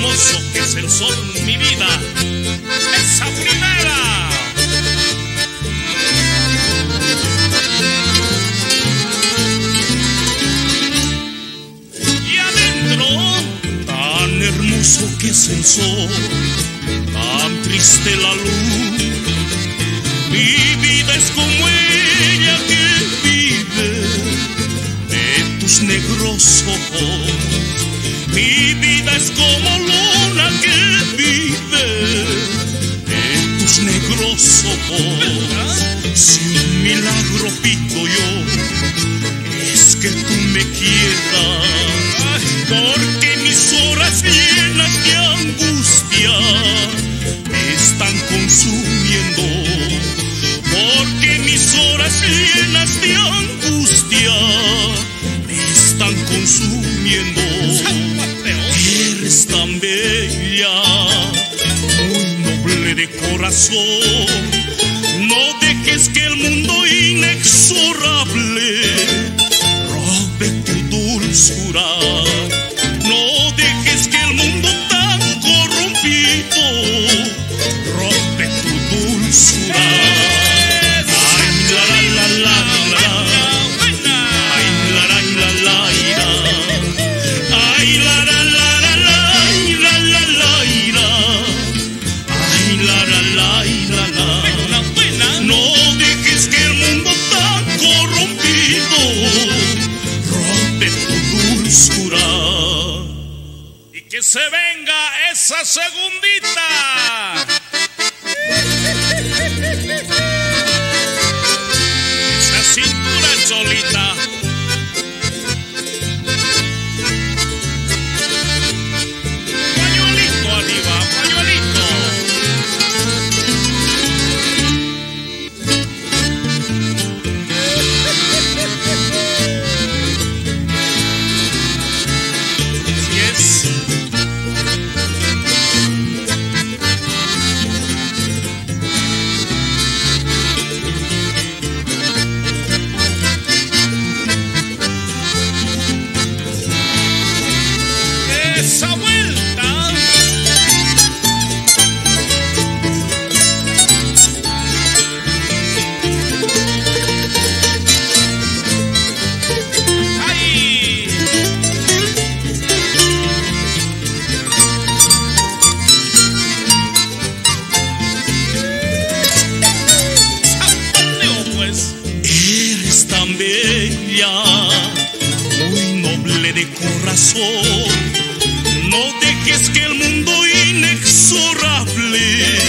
hermoso que es el mi vida. Esa primera. Y adentro, tan hermoso que es el tan triste la luz. Mi vida es como ella que vive de tus negros ojos. Mi vida es como luz. Si un milagro pido yo, es que tú me quieras, porque mis horas llenas de angustia me están consumiendo, porque mis horas llenas de angustia me están consumiendo. Eres tan bella de corazón, no dejes que el mundo inexorable se venga esa segundita. esa vuelta. Pues. Tan bella, muy noble de corazón. No dejes que el mundo inexorable